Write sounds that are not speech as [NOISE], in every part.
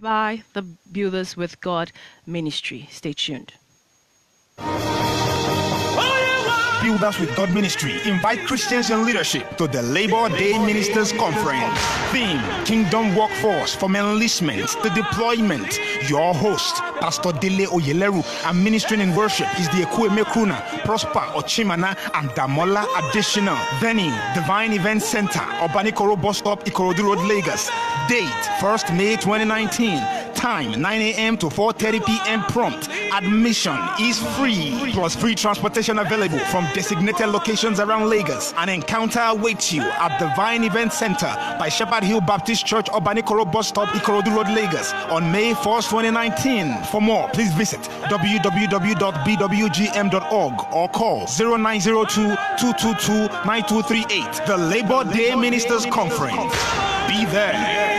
by the Builders with God ministry. Stay tuned. Builders with God Ministry invite Christians in leadership to the Labor Day Ministers Conference. Theme Kingdom Workforce from enlistment to deployment. Your host, Pastor Dele Oyeleru, and ministering in worship is the Ekwueme Kruna, Prosper Ochimana, and Damola Additional. Venue Divine Event Center, Obanikoro Bus Stop, Ikorodu Road, Lagos. Date 1st May 2019. Time 9 a.m. to 4:30 p.m. prompt. Admission is free, plus free transportation available from designated locations around Lagos. An encounter awaits you at the Vine Event Center by Shepherd Hill Baptist Church, Obanikoro Bus Stop, Ikorodu Road, Lagos, on May 1st, 2019. For more, please visit www.bwgm.org or call 0902-222-9238. The Labor Day Ministers Conference. Be there.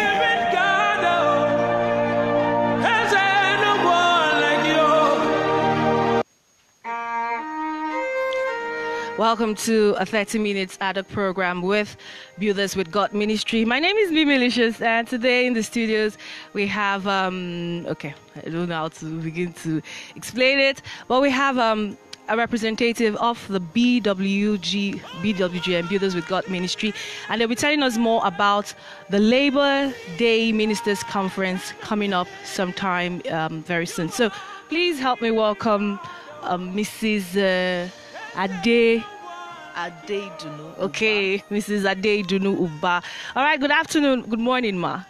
Welcome to a 30 minutes ad hoc program with Builders with God Ministry. My name is Mimi Licious, and today in the studios we have, um, okay, I don't know how to begin to explain it, but we have um, a representative of the BWG, BWG and Builders with God Ministry, and they'll be telling us more about the Labor Day Ministers Conference coming up sometime um, very soon. So please help me welcome um, Mrs. Uh, Ade Adeidunnu. Okay, Mrs. Adeidunnu Uba. All right, good afternoon, good morning, ma.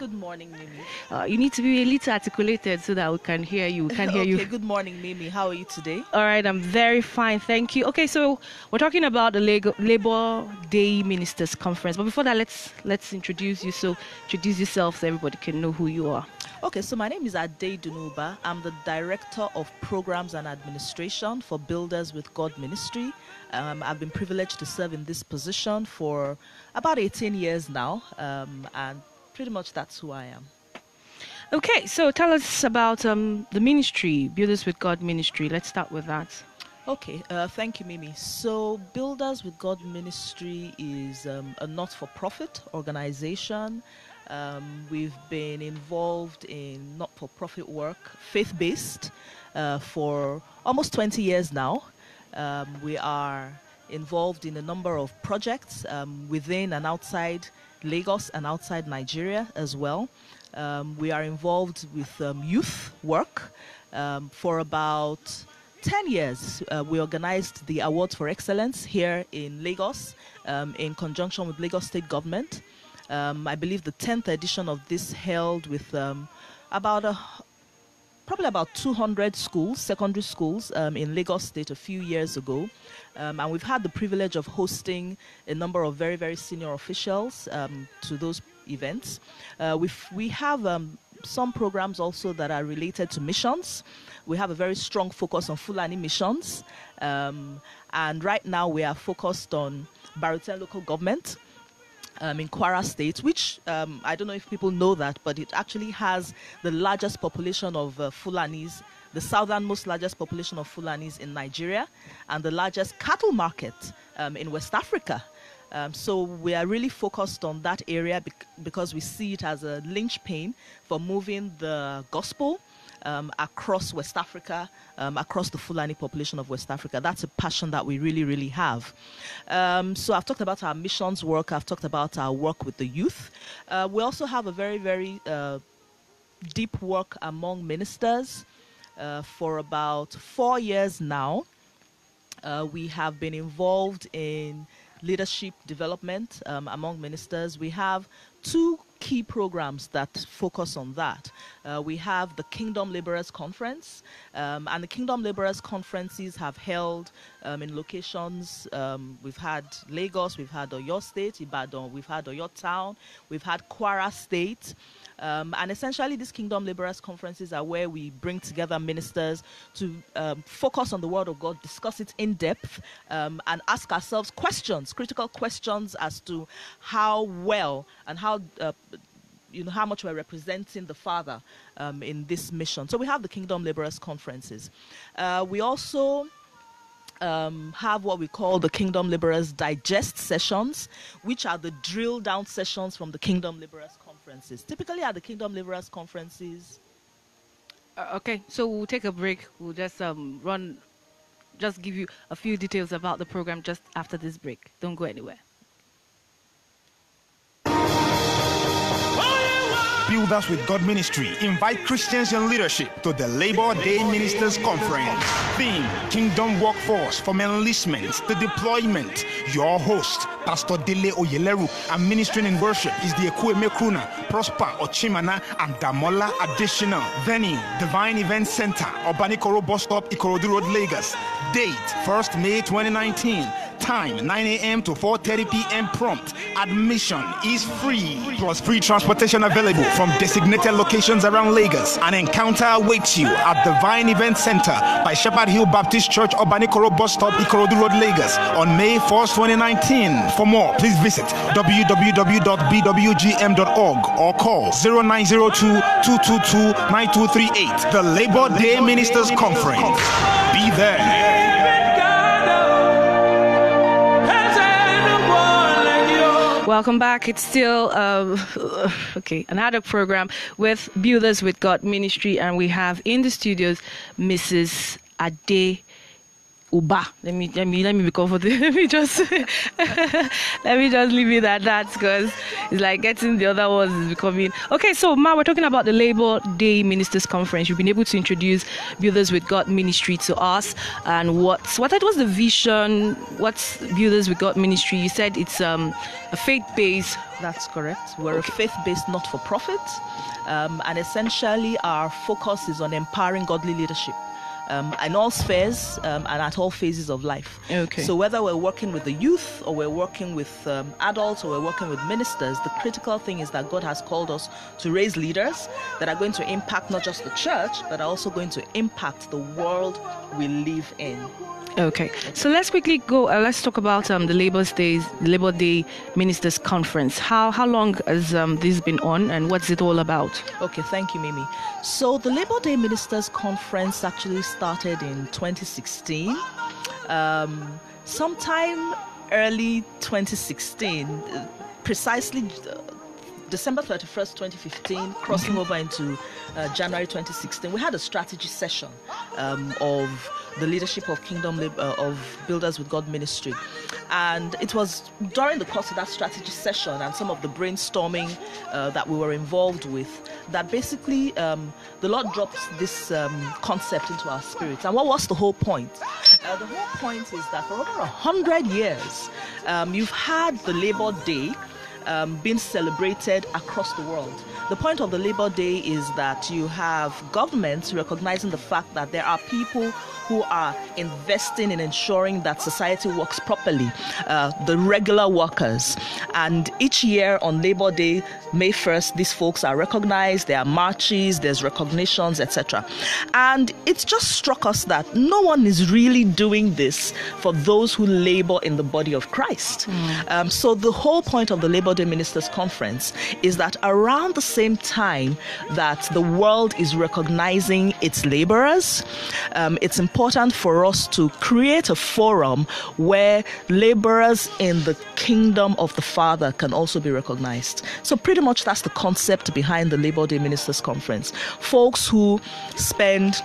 Good morning, Mimi. Uh, you need to be a little articulated so that we can hear you. We can hear okay, you. good morning, Mimi. How are you today? All right, I'm very fine, thank you. Okay, so we're talking about the Labor Day Ministers Conference, but before that, let's let's introduce you. So introduce yourself so everybody can know who you are. Okay, so my name is Ade Dunuba. I'm the Director of Programs and Administration for Builders with God Ministry. Um, I've been privileged to serve in this position for about 18 years now, um, and pretty much that's who I am. Okay, so tell us about um, the ministry, Builders with God Ministry. Let's start with that. Okay, uh, thank you, Mimi. So, Builders with God Ministry is um, a not for profit organization. Um, we've been involved in not for profit work, faith based, uh, for almost 20 years now. Um, we are involved in a number of projects um, within and outside Lagos and outside Nigeria as well. Um, we are involved with um, youth work um, for about 10 years. Uh, we organized the Awards for Excellence here in Lagos um, in conjunction with Lagos State Government. Um, I believe the 10th edition of this held with about a probably about 200 schools, secondary schools um, in Lagos State a few years ago. Um, and we've had the privilege of hosting a number of very, very senior officials um, to those events. Uh, we've, we have um, some programs also that are related to missions. We have a very strong focus on Fulani missions. Um, and right now we are focused on Baruten local government um, in Kwara State, which um, I don't know if people know that, but it actually has the largest population of uh, Fulanis, the southernmost largest population of Fulanis in Nigeria, and the largest cattle market um, in West Africa. Um, so we are really focused on that area bec- because we see it as a linchpin for moving the gospel um, across West Africa, um, across the Fulani population of West Africa. That's a passion that we really, really have. Um, so I've talked about our missions work. I've talked about our work with the youth. Uh, we also have a very, very uh, deep work among ministers. Uh, for about four years now, uh, we have been involved in leadership development um, among ministers. We have two key programs that focus on that. Uh, we have the Kingdom Laborers Conference, um, and the Kingdom Laborers Conferences have held um, in locations. Um, we've had Lagos, we've had Oyo State, Ibadan, we've had Oyo Town, we've had Kwara State. Um, and essentially, these Kingdom Laborers Conferences are where we bring together ministers to um, focus on the Word of God, discuss it in depth, um, and ask ourselves questions, critical questions as to how well and how. Uh, you know how much we're representing the Father um, in this mission. So we have the Kingdom Laborers Conferences. Uh, we also um, have what we call the Kingdom Laborers Digest sessions, which are the drill down sessions from the Kingdom Laborers conferences. Typically at the Kingdom Laborers conferences. Uh, okay, so we'll take a break. We'll just um, run, just give you a few details about the program just after this break. Don't go anywhere. Builders with God Ministry invite Christians in leadership to the Labor Day Ministers Conference. Theme Kingdom Workforce from enlistment to deployment. Your host, Pastor Dele Oyeleru, and ministering in worship is the Ekwueme Prosper Ochimana, and Damola Additional. Venue Divine Event Center, Obanikoro Bus Stop, Ikorodu Road, Lagos. Date 1st May 2019. Time 9 a.m. to 4:30 p.m. prompt. Admission is free. Plus free transportation available from designated locations around Lagos. An encounter awaits you at the Vine Event Center by Shepherd Hill Baptist Church, Obanikoro Bus Stop, Ikorodu Road, Lagos on May 1st, 2019. For more, please visit www.bwgm.org or call 0902-222-9238. The Labor Day Ministers Conference. Be there. Welcome back. It's still uh, [SIGHS] okay another program with Builders with God Ministry, and we have in the studios Mrs. Ade Uba. Let me let me let me be comfortable. [LAUGHS] let me just [LAUGHS] let me just leave it at that because it's like getting the other ones is becoming okay. So Ma, we're talking about the Labor Day Ministers Conference. You've been able to introduce Builders with God Ministry to us, and what's what that was the vision. What's Builders with God Ministry? You said it's um, a faith-based. That's correct. We're okay. a faith-based not-for-profit, um, and essentially our focus is on empowering godly leadership um, in all spheres um, and at all phases of life. Okay. So whether we're working with the youth or we're working with um, adults or we're working with ministers, the critical thing is that God has called us to raise leaders that are going to impact not just the church, but are also going to impact the world we live in. Okay, so let's quickly go. Uh, let's talk about um, the Labor Days, Labor Day Ministers Conference. How how long has um, this been on, and what's it all about? Okay, thank you, Mimi. So the Labor Day Ministers Conference actually started in 2016. Um, sometime early 2016, precisely. December 31st, 2015, crossing over into uh, January 2016, we had a strategy session um, of the leadership of Kingdom uh, of Builders with God Ministry. And it was during the course of that strategy session and some of the brainstorming uh, that we were involved with that basically um, the Lord dropped this um, concept into our spirits. And what was the whole point? Uh, the whole point is that for over a hundred years, um, you've had the Labor Day um, being celebrated across the world. The point of the Labor Day is that you have governments recognizing the fact that there are people who are investing in ensuring that society works properly, uh, the regular workers. And each year on Labor Day, May 1st, these folks are recognized, there are marches, there's recognitions, etc. And it just struck us that no one is really doing this for those who labor in the body of Christ. Mm. Um, so the whole point of the Labor Day Ministers Conference is that around the same time that the world is recognizing its laborers, um, it's important important for us to create a forum where laborers in the kingdom of the Father can also be recognized. So, pretty much that's the concept behind the Labor Day Ministers Conference. Folks who spend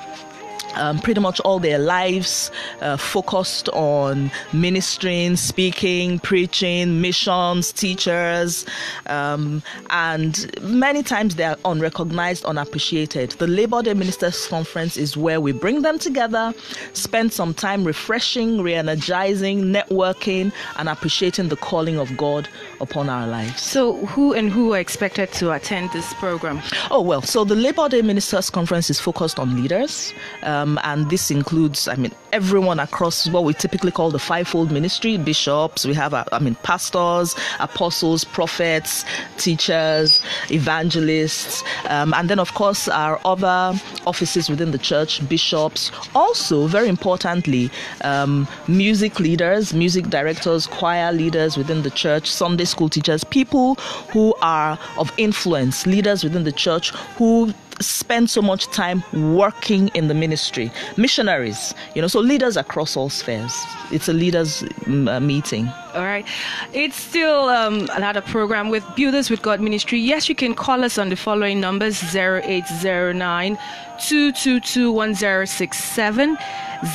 um, pretty much all their lives uh, focused on ministering, speaking, preaching, missions, teachers, um, and many times they are unrecognized, unappreciated. The Labor Day Ministers Conference is where we bring them together, spend some time refreshing, re energizing, networking, and appreciating the calling of God upon our lives. So, who and who are expected to attend this program? Oh, well, so the Labor Day Ministers Conference is focused on leaders. Um, and this includes, I mean, everyone across what we typically call the fivefold ministry bishops, we have, uh, I mean, pastors, apostles, prophets, teachers, evangelists, um, and then, of course, our other offices within the church, bishops. Also, very importantly, um, music leaders, music directors, choir leaders within the church, Sunday school teachers, people who are of influence, leaders within the church who spend so much time working in the ministry. Missionaries, you know, so leaders across all spheres. It's a leaders mm, uh, meeting. All right. It's still um, another program with Builders with God Ministry. Yes, you can call us on the following numbers 0809 222 1067,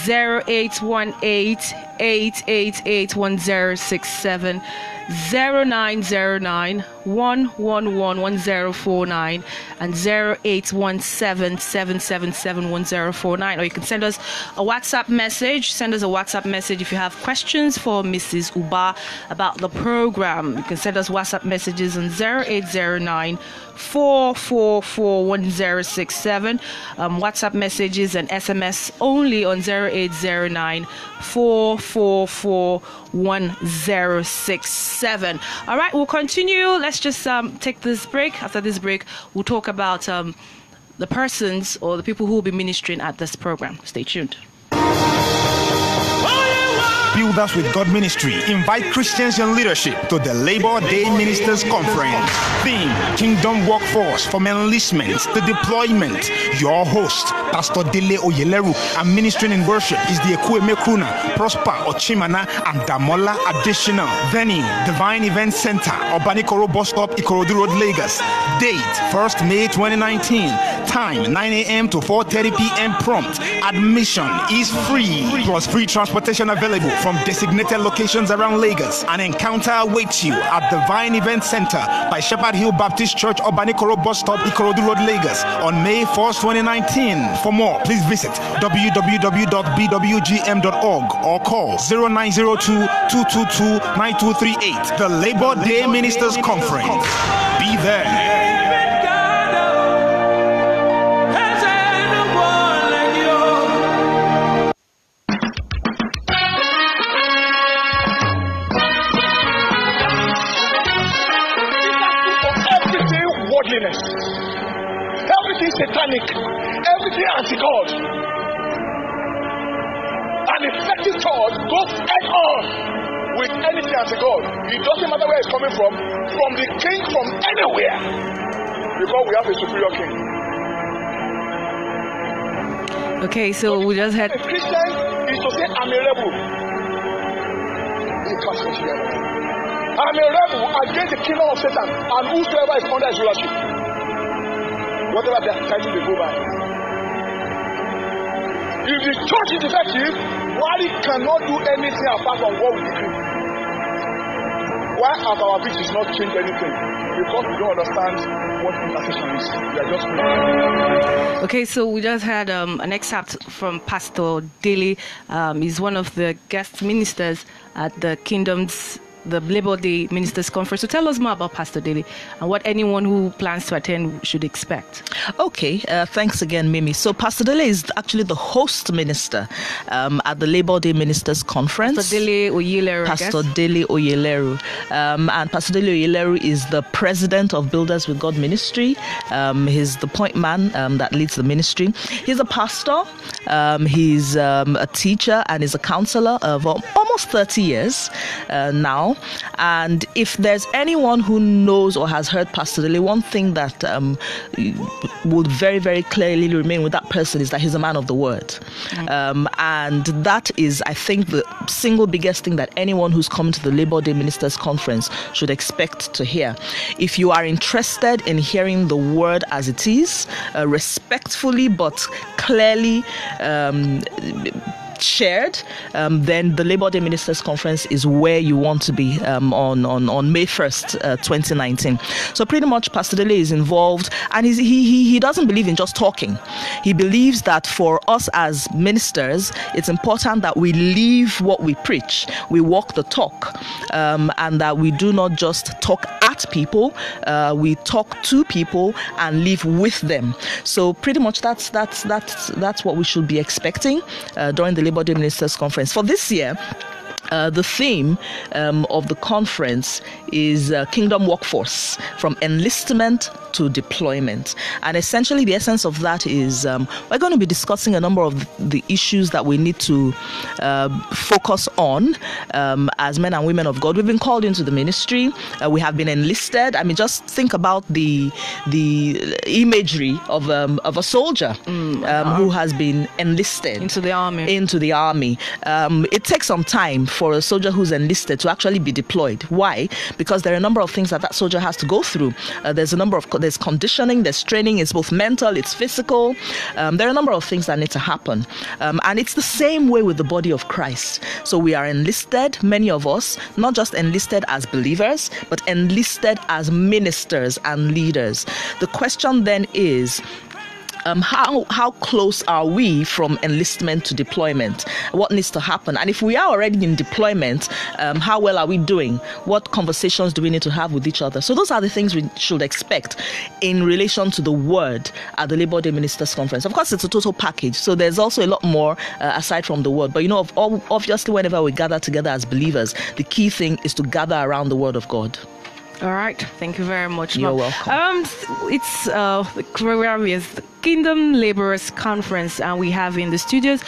0818 888 1067. 0909 111 1049 and 0817 777 1049. Or you can send us a WhatsApp message. Send us a WhatsApp message if you have questions for Mrs. Uba about the program. You can send us WhatsApp messages on 0809 4441067. Um, WhatsApp messages and SMS only on 0809 4441067. All right, we'll continue. Let's just um, take this break. After this break, we'll talk about um, the persons or the people who will be ministering at this program. Stay tuned. Builders with God Ministry invite Christians in leadership to the Labor Day Ministers Conference. Theme Kingdom Workforce from enlistment to deployment. Your host, Pastor Dele Oyeleru, and ministering in worship is the Ekwueme Kruna, Prosper Ochimana, and Damola Additional. Venue Divine Event Center, Obanikoro Bus Stop, Ikorodu Road, Lagos. Date 1st May 2019. Time 9 a.m. to 4:30 p.m. prompt. Admission is free, plus free transportation available from designated locations around Lagos. An encounter awaits you at the Vine Event Center by Shepherd Hill Baptist Church, Obanikoro Bus Stop, Ikorodu Road, Lagos on May 1st, 2019. For more, please visit www.bwgm.org or call 0902 222 9238. The Labor Day Ministers Conference. Be there. From anywhere, because we have a superior king. Okay, so we just had A Christian is to say, I'm a rebel. Together. I'm a rebel against the kingdom of Satan and whosoever is under his rulership. Whatever their title they go by. If the church is effective, why it cannot do anything apart from what we decree? Why have our preachers not changed anything? Because we don't understand what intercession is. We are just Okay, so we just had um, an excerpt from Pastor Dele. Um, he's one of the guest ministers at the Kingdom's the Labor Day Ministers Conference. So tell us more about Pastor Dele and what anyone who plans to attend should expect. Okay, uh, thanks again, Mimi. So, Pastor Dele is actually the host minister um, at the Labor Day Ministers Conference. Pastor Dele Oyeleru, Pastor. Dele Oyeleru. Um, and Pastor Dele Oyeleru is the president of Builders with God Ministry. Um, he's the point man um, that leads the ministry. He's a pastor, um, he's um, a teacher, and he's a counselor of al- almost 30 years uh, now. And if there's anyone who knows or has heard Pastor Dele, one thing that um, would very, very clearly remain with that person is that he's a man of the word. Um, and that is, I think, the single biggest thing that anyone who's come to the Labor Day Ministers Conference should expect to hear. If you are interested in hearing the word as it is, uh, respectfully but clearly um, shared, um, then the Labour Day Ministers Conference is where you want to be um, on, on, on May 1st, uh, 2019. So, pretty much, Pastor Dele is involved, and he, he, he doesn't believe in just talking. He believes that for us as ministers, it's important that we live what we preach, we walk the talk, um, and that we do not just talk at people, uh, we talk to people and live with them. So, pretty much, that's, that's, that's, that's what we should be expecting uh, during the Labour Ministers Conference. For this year, Uh, the theme um, of the conference is uh, Kingdom Workforce from enlistment to deployment. And essentially, the essence of that is um, we're going to be discussing a number of the issues that we need to uh, focus on um, as men and women of God. We've been called into the ministry, uh, we have been enlisted. I mean, just think about the the imagery of, um, of a soldier mm, uh-huh. who has been enlisted into the army. Into the army. Um, it takes some time for a soldier who's enlisted to actually be deployed. Why? Because there are a number of things that that soldier has to go through. Uh, there's a number of there's conditioning, there's training. It's both mental, it's physical. Um, there are a number of things that need to happen, um, and it's the same way with the body of Christ. So we are enlisted, many of us, not just enlisted as believers, but enlisted as ministers and leaders. The question then is um, how how close are we from enlistment to deployment? What needs to happen? And if we are already in deployment, um, how well are we doing? What conversations do we need to have with each other? So those are the things we should expect in relation to the word at the Labor Day Ministers Conference. Of course, it's a total package, so there's also a lot more uh, aside from the word. But you know, obviously, whenever we gather together as believers, the key thing is to gather around the word of God. All right, thank you very much. You're welcome. Um, it's uh, program is Kingdom Laborers Conference, and we have in the studios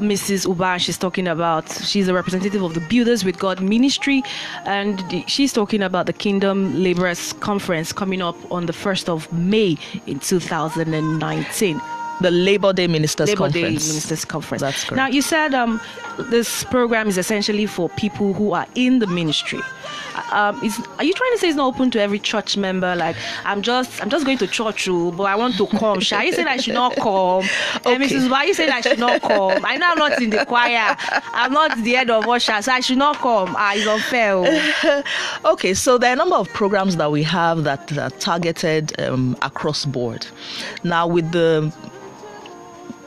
Mrs. Uba. She's talking about she's a representative of the Builders with God Ministry, and she's talking about the Kingdom Laborers Conference coming up on the first of May in 2019 the Labor Day Ministers Labor Conference. Day Ministers Conference. That's correct. Now you said um, this program is essentially for people who are in the ministry um, is are you trying to say it's not open to every church member? Like I'm just I'm just going to church, oh, but I want to come. Shall you say I should not come? [LAUGHS] Okay. And Mrs. Why you say I should not come? I know I'm not in the choir. I'm not the head of usher, so I should not come. Ah, it's unfair. Oh. [LAUGHS] okay, so there are a number of programs that we have that are targeted um, across board. Now with the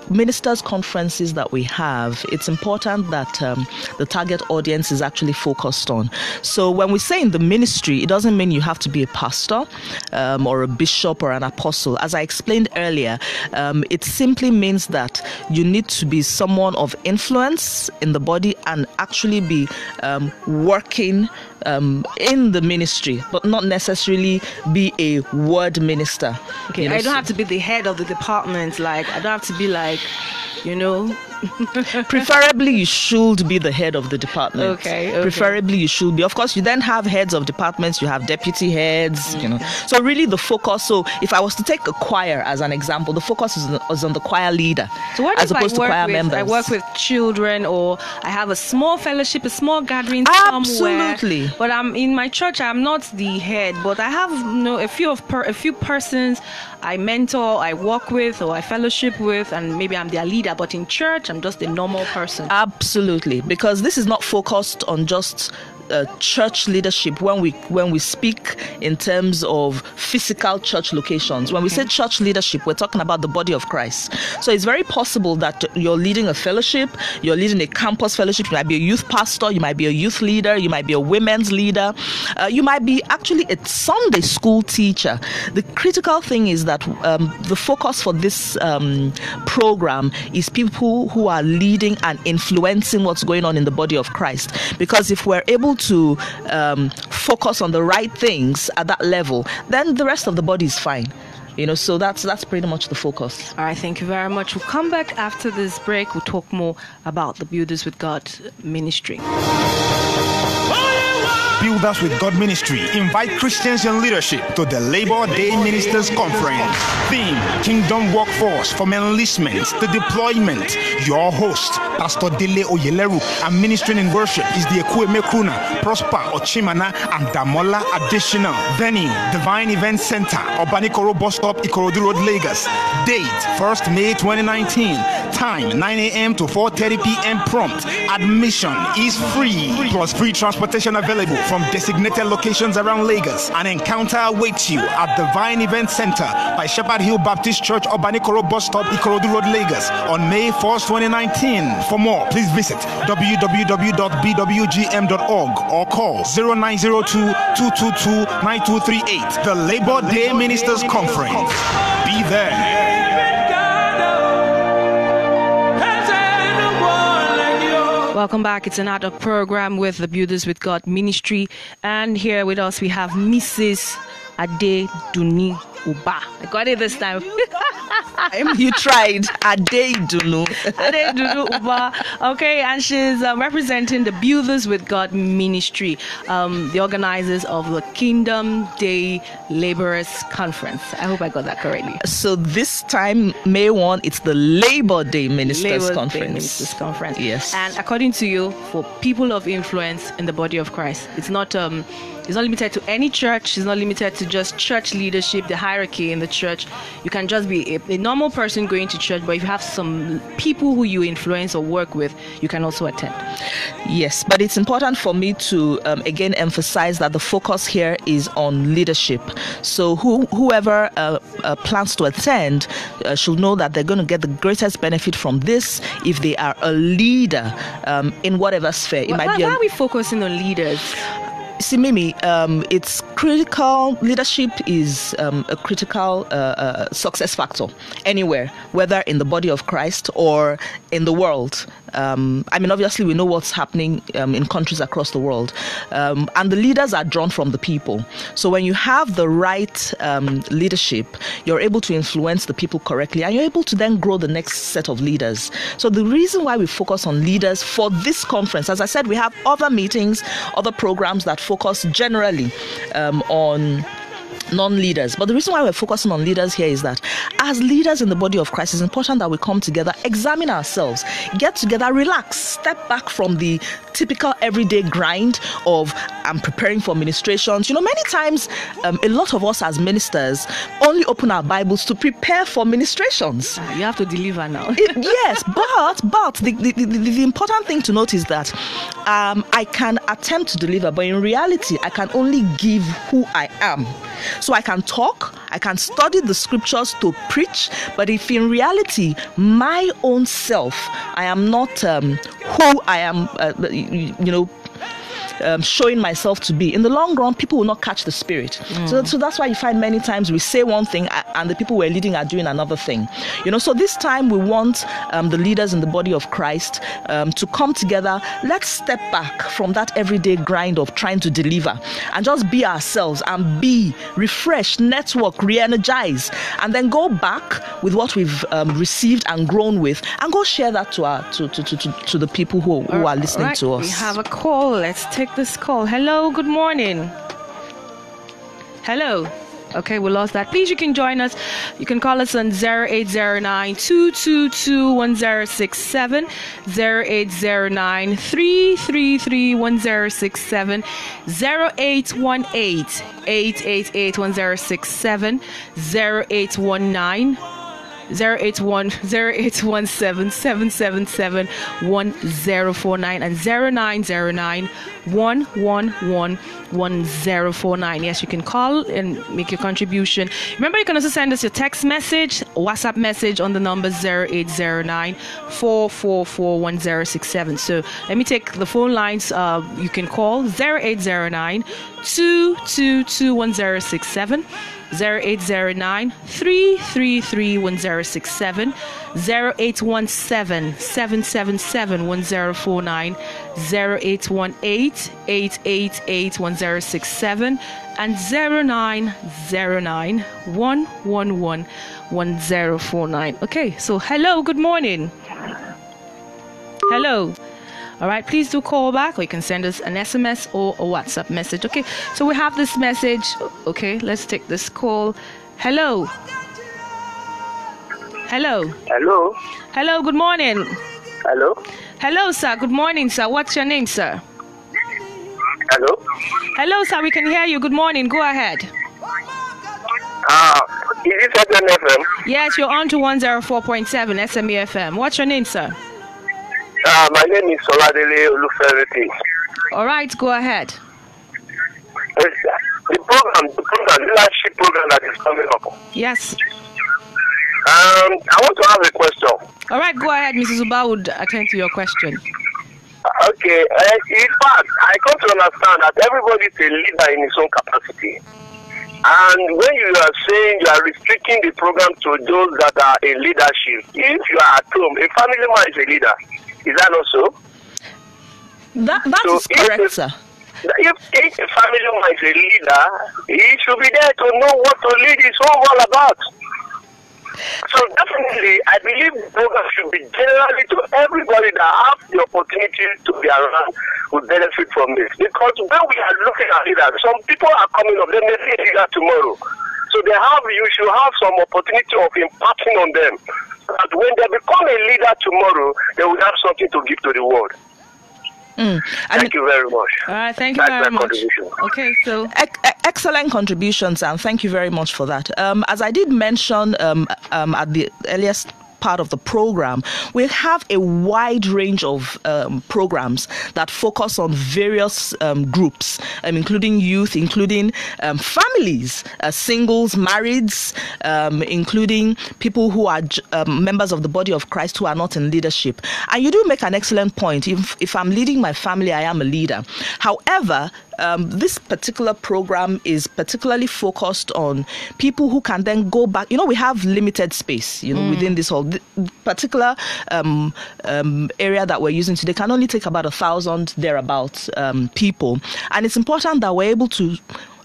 ministers' conferences that we have, it's important that um, the target audience is actually focused on. So when we say in the ministry, it doesn't mean you have to be a pastor um, or a bishop or an apostle. As I explained earlier, um, it simply means that you need to be someone of influence in the body and actually be um, working um, in the ministry, but not necessarily be a word minister. Okay, you know, I don't so have to be the head of the department. Like I don't have to be like, you know, [LAUGHS] Preferably, you should be the head of the department. Okay, okay, Preferably, you should be. Of course, you then have heads of departments. You have deputy heads. You mm, know. So really, the focus. So if I was to take a choir as an example, the focus is on, is on the choir leader. So what as opposed to choir with, members. I work with children, or I have a small fellowship, a small gathering Absolutely. somewhere. But I'm in my church. I'm not the head, but I have you know a few of per, a few persons I mentor, I work with, or I fellowship with, and maybe I'm their leader. But in church, I'm just a normal person. Absolutely, because this is not focused on just uh, church leadership when we when we speak in terms of physical church locations. When we say church leadership, we're talking about the body of Christ. So it's very possible that you're leading a fellowship, you're leading a campus fellowship. You might be a youth pastor, you might be a youth leader, you might be a women's leader, uh, you might be actually a Sunday school teacher. The critical thing is that um, the focus for this um, program is people who are leading and influencing what's going on in the body of Christ. Because if we're able to um, focus on the right things at that level, then the rest of the body is fine. You know so that's that's pretty much the focus. All right thank you very much. We'll come back after this break. We'll talk more about the builders with god ministry Builders with God Ministry invite Christians in leadership to the Labor Day Ministers Conference. Theme Kingdom Workforce from enlistment to deployment. Your host, Pastor Dele Oyeleru, and ministering in worship is the Ekwueme Kuna, Prosper Ochimana, and Damola Additional. Venue Divine Event Center, Obanikoro Bus Stop, Ikorodu Road, Lagos. Date 1st May 2019. Time 9 a.m. to 4:30 p.m. Prompt. Admission is free, plus free transportation available from designated locations around Lagos. An encounter awaits you at the Vine Event Center by Shepherd Hill Baptist Church, Obanikoro Bus Stop, Ikorodu Road, Lagos on May 1st, 2019. For more, please visit www.bwgm.org or call 0902-222-9238. The Labor Day Ministers Conference. Be there. Welcome back. It's another program with the Builders with God Ministry. And here with us we have Mrs. Ade Duni Uba. I got it this time. You tried. Ade Dunu. Ade Dunu Uba. Okay, and she's uh, representing the Builders with God Ministry, um, the organizers of the Kingdom Day Laborers Conference. I hope I got that correctly. So this time, May 1, it's the Labor Day Ministers Labor Conference. Day Ministers Conference. Yes. And according to you, for people of influence in the body of Christ, it's not um, it's not limited to any church. It's not limited to just church leadership, the hierarchy in the church. You can just be a, a normal person going to church, but if you have some people who you influence or work with, you can also attend. Yes, but it's important for me to um, again emphasize that the focus here is on leadership. So who, whoever uh, uh, plans to attend uh, should know that they're going to get the greatest benefit from this if they are a leader um, in whatever sphere. It Why, might why, be a, why are we focusing on leaders? See mimi um, it's critical. Leadership is um, a critical uh, uh, success factor anywhere whether in the body of christ or in the world. Um, i mean obviously we know what's happening um, in countries across the world. Um, and the leaders are drawn from the people. So when you have the right um, leadership you're able to influence the people correctly and you're able to then grow the next set of leaders. So the reason why we focus on leaders for this conference as i said we have other meetings other programs that focus generally um, on non-leaders but the reason why we're focusing on leaders here is that as leaders in the body of christ it's important that we come together examine ourselves get together relax step back from the typical everyday grind of i'm preparing for ministrations you know many times um, a lot of us as ministers only open our bibles to prepare for ministrations You have to deliver now. it, yes, but but the, the, the, the important thing to note is that um, I can attempt to deliver, but in reality, I can only give who I am. So I can talk, I can study the scriptures to preach, but if in reality, my own self, I am not um, who I am, uh, you, you know um, showing myself to be, in the long run, people will not catch the spirit. So, so that's why you find many times we say one thing and the people we're leading are doing another thing. You know, so this time we want um, the leaders in the body of Christ um, to come together. Let's step back from that everyday grind of trying to deliver and just be ourselves and be refreshed, network, re energize, and then go back with what we've um, received and grown with and go share that to our to, to, to, to, the people who, who are listening Alright, to us. We have a call. Let's take this call. Hello, good morning. Hello. Okay, we lost that. Please, you can join us. You can call us on 0809 222 1067, 0809 333 1067, 0818 888 1067, 0819 081 0817 [LAUGHS] 777 1049 and 0909 111 1049. Yes, you can call and make your contribution. Remember, you can also send us your text message, WhatsApp message on the number 0809 444 1067. So let me take the phone lines. Uh, you can call 0809 222 1067. 0809 333 1067 0817 777 1049 0818 888 1067 and 0909 111 1049. Okay, so hello, good morning. Hello. All right, please do call back or you can send us an SMS or a WhatsApp message. Okay, so we have this message. Okay, let's take this call. Hello. Hello. Hello. Hello, good morning. Hello. Hello, sir. Good morning, sir. What's your name, sir? Hello. Hello, sir. We can hear you. Good morning. Go ahead. Uh, is it FM? Yes, you're on to 104.7 SMA FM. What's your name, sir? Uh, my name is Soladele Oluferete. All right, go ahead. Yes, The program, the program, leadership program that is coming up. Yes. Um, I want to ask a question. All right, go ahead. Mrs. Uba would attend to your question. Okay, uh, in fact, I come to understand that everybody is a leader in his own capacity. And when you are saying you are restricting the program to those that are in leadership, if you are at home, a family man is a leader. Is that also? so? That, that So is correct, the- sir. If, if a family man is a leader, he should be there to know what to lead his home all about. So definitely, I believe the program should be generally to everybody that have the opportunity to be around will benefit from this. Because when we are looking at leaders, some people are coming up, they may be leader tomorrow. So they have, you should have some opportunity of imparting on them. That when they become a leader tomorrow, they will have something to give to the world. Mm. Thank you very much. All right, thank you That's very much. contribution. Okay, so Ec- excellent contributions, and thank you very much for that. Um, as I did mention um, um, at the earliest part of the program, we have a wide range of um, programs that focus on various um, groups, um, including youth, including um, families, uh, singles, marrieds, um, including people who are um, members of the body of Christ who are not in leadership. And you do make an excellent point. If, if I'm leading my family, I am a leader. However, um, this particular program is particularly focused on people who can then go back. You know, we have limited space, you know, within this whole particular um, um, area that we're using today can only take about a thousand thereabouts um, people, and it's important that we're able to.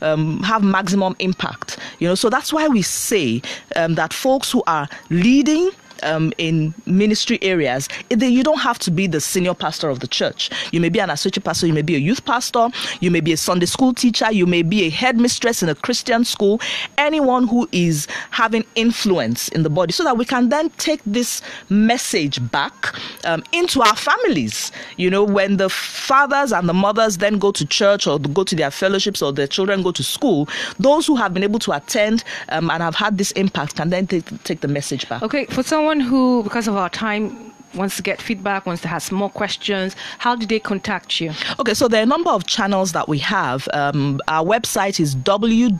Um, have maximum impact, you know. So that's why we say um, that folks who are leading um, in ministry areas, you don't have to be the senior pastor of the church. You may be an associate pastor, you may be a youth pastor, you may be a Sunday school teacher, you may be a headmistress in a Christian school, anyone who is having influence in the body, so that we can then take this message back um, into our families. You know, when the fathers and the mothers then go to church or go to their fellowships or their children go to school, those who have been able to attend um, and have had this impact can then take, take the message back. okay, for someone who, because of our time, wants to get feedback, wants to have more questions, how do they contact you? Okay, so there are a number of channels that we have. Um, our website is www.bwgm.org.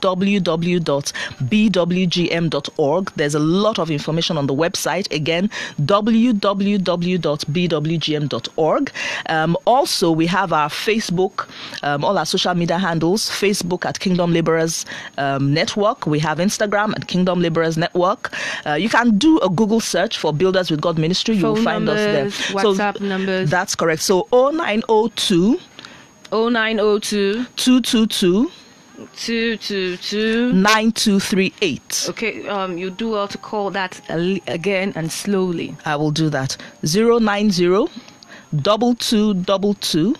There's a lot of information on the website. Again, www.bwgm.org. Um, also, we have our Facebook, um, all our social media handles Facebook at Kingdom Laborers um, Network. We have Instagram at Kingdom Laborers Network. Uh, you can do a Google search for Builders with God Ministry. You will Phone find us. WhatsApp numbers. That's correct. So 0902 0902 222 222. 9238. Okay, um, you do well to call that again and slowly. I will do that. 090 2222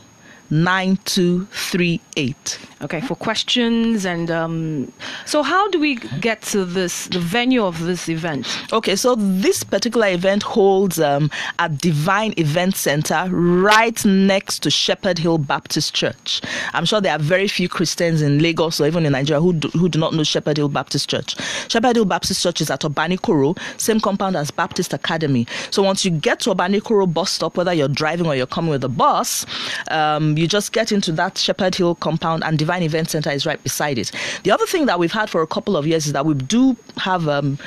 9238. Okay, for questions and um, so how do we get to this the venue of this event? Okay, so this particular event holds um, at Divine Event Center right next to Shepherd Hill Baptist Church. I'm sure there are very few Christians in Lagos or even in Nigeria who do, who do not know Shepherd Hill Baptist Church. Shepherd Hill Baptist Church is at Obanikoro, same compound as Baptist Academy. So once you get to Obanikoro bus stop, whether you're driving or you're coming with a bus, um, you just get into that Shepherd Hill compound and Divine Event Center is right beside it. The other thing that we've had for a couple of years is that we do have um,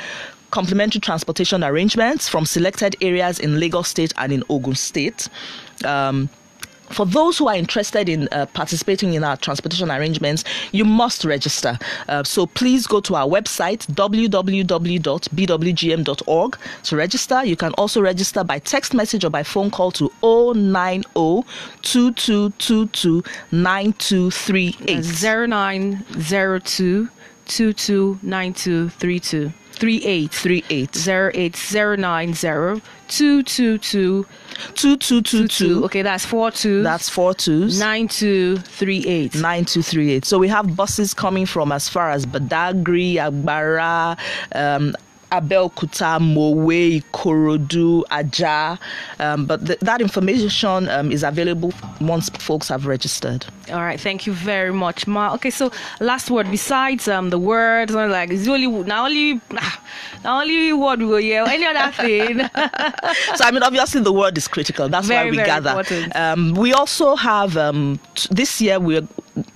complimentary transportation arrangements from selected areas in Lagos State and in Ogun State. Um, for those who are interested in uh, participating in our transportation arrangements, you must register. Uh, so please go to our website www.bwgm.org to register. You can also register by text message or by phone call to 090 2222 9238. 0902 229232 38 38 08090 222 2222. Okay, that's four two. That's four twos. 9238. 9238. So we have buses coming from as far as Badagri, Agbara, um, Abeokuta, Mowe, Ikorodu, Aja. Um, but th- that information um, is available once folks have registered. All right, thank you very much, Ma. Okay, so last word besides um the words, like it's only not only [SIGHS] not only word we go yeah, any other thing. [LAUGHS] so I mean, obviously the word is critical. That's Very, why we gather. Um, we also have um, t- this year we're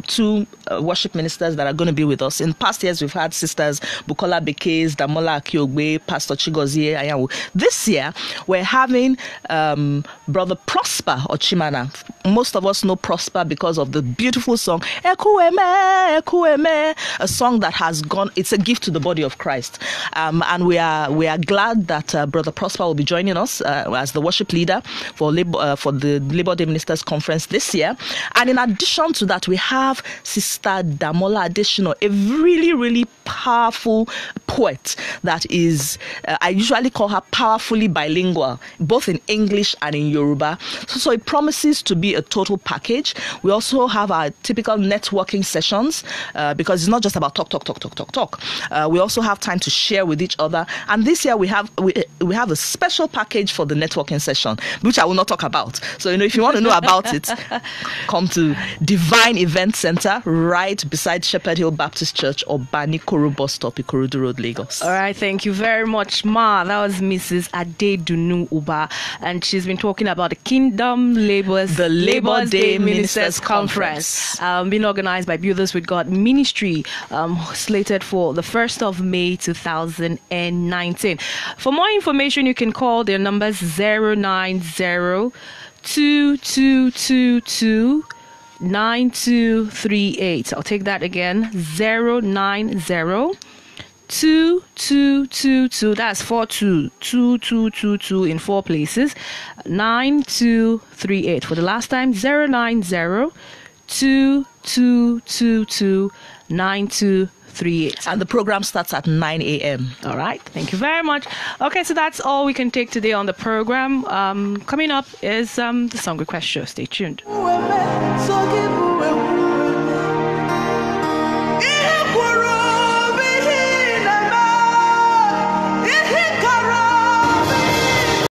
two uh, worship ministers that are going to be with us. In past years, we've had sisters Bukola Bekes, Damola Akiogbe, Pastor Chigozie Ayawu. This year, we're having um, Brother Prosper Ochimana. Most of us know Prosper because of the beautiful song Ekwueme, Ekwueme, a song that has gone. It's a gift to the body of Christ, um, and we are we are glad that uh, Brother Prosper will be joining us uh, as the worship leader for Labor, uh, for the Labor Day Ministers Conference this year. And in addition to that, we have Sister Damola Adeshino, a really really powerful poet that is. Uh, I usually call her powerfully bilingual, both in English and in Yoruba. So, so it promises to be a total package. We also have our typical networking sessions uh, because it's not just about talk, talk, talk, talk, talk, talk. Uh, we also have time to share with each other. And this year we have we, we have a special package for the networking session, which I will not talk about. So you know, if you want to know about it, [LAUGHS] come to Divine Event Center right beside Shepherd Hill Baptist Church Obanikoro bus stop, Ikorodu Road, Lagos. All right, thank you very much, Ma. That was Mrs. Ade Adedunu Uba, and she's been talking about the Kingdom Labors, the Labor Day Ministers Conference, um, being organized by Builders with God Ministry, um, slated for the 1st of May 2019. For more information, you can call their numbers 090 2222 9238. I'll take that again. 090 2222 that's 422222 in four places. 9238 for the last time 090 2222 9238 And the program starts at 9 a.m. all right. Thank you very much. Okay so that's all we can take today on the program. Um, coming up is um, the song request show. Stay tuned. So